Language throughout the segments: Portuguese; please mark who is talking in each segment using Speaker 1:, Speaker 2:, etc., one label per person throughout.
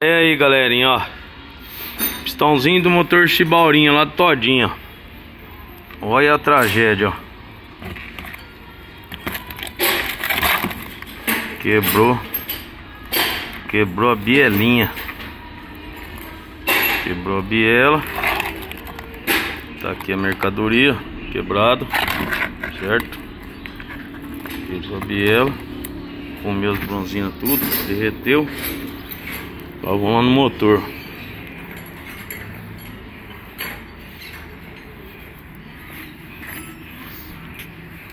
Speaker 1: É aí galerinha, ó. Pistãozinho do motor Chibaurinha lá todinho ó. Olha a tragédia ó. Quebrou. Quebrou a bielinha. Quebrou a biela. Tá aqui a mercadoria Quebrado Certo? Quebrou a biela. Comeu as bronzinas tudo Derreteu Vamos lá no motor.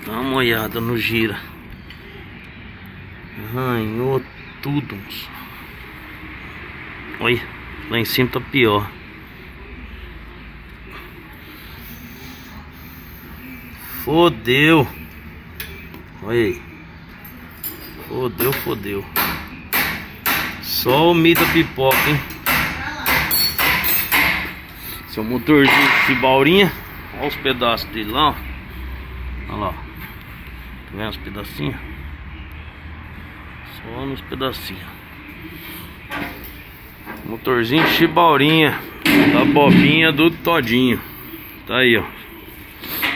Speaker 1: Dá uma olhada no gira. Arranhou tudo. Olha, lá em cima tá pior. Fodeu. Olha aí. Fodeu, fodeu. Só o da pipoca, hein? Seu motorzinho de baurinha. Olha os pedaços dele lá, ó. Olha lá. Tá vendo os pedacinhos? Só nos pedacinhos. Motorzinho chibaurinha da bobinha do todinho. Tá aí, ó.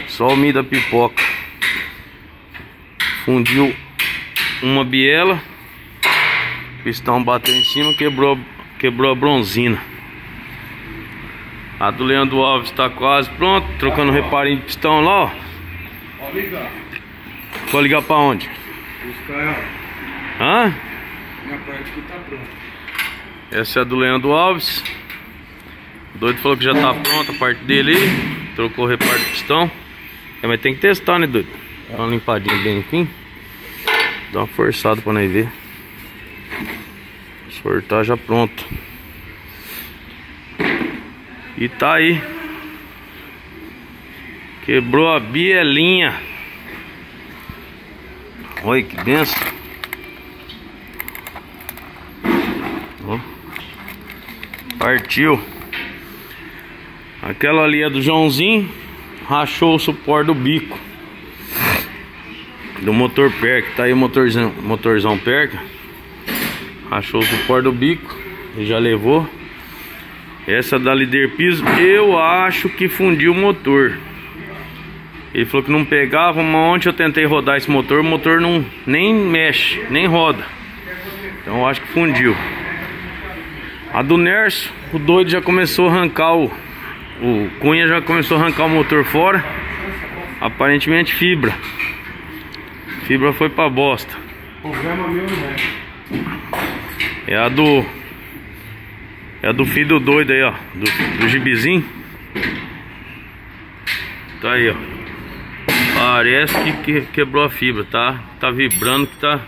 Speaker 1: Só o da pipoca. Fundiu uma biela. Pistão bateu em cima, quebrou, quebrou a bronzina. A do Leandro Alves está quase pronto, trocando reparinho de pistão lá, ó. Pode ligar. Pode ligar pra onde? Hã? Minha parte tá pronta. Essa é a do Leandro Alves. O doido falou que já tá pronta a parte dele aí. Trocou o reparo de pistão. É, mas tem que testar, né, doido? Dá uma limpadinha bem aqui. Dá uma forçada pra nós ver. Sortar já pronto. E tá aí. Quebrou a bielinha. Olha que benção. Partiu. Aquela ali é do Joãozinho. Rachou o suporte do bico. Do motor perca. Tá aí o motorzão, motorzão perca. Achou o suporte do bico e já levou. Essa da líder piso, eu acho que fundiu o motor. Ele falou que não pegava, mas ontem eu tentei rodar esse motor, o motor não nem mexe, nem roda. Então eu acho que fundiu. A do Nerso, o doido já começou a arrancar o, o Cunha já começou a arrancar o motor fora. Aparentemente fibra. Fibra foi pra bosta. Problema meu não é. É a do. É a do filho do doido aí, ó. Do, do gibizinho. Tá aí, ó. Parece que, que, quebrou a fibra, tá? Tá vibrando que tá.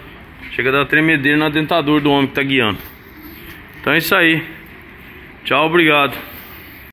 Speaker 1: Chega a dar tremedeira na dentadura do homem que tá guiando. Então é isso aí. Tchau, obrigado.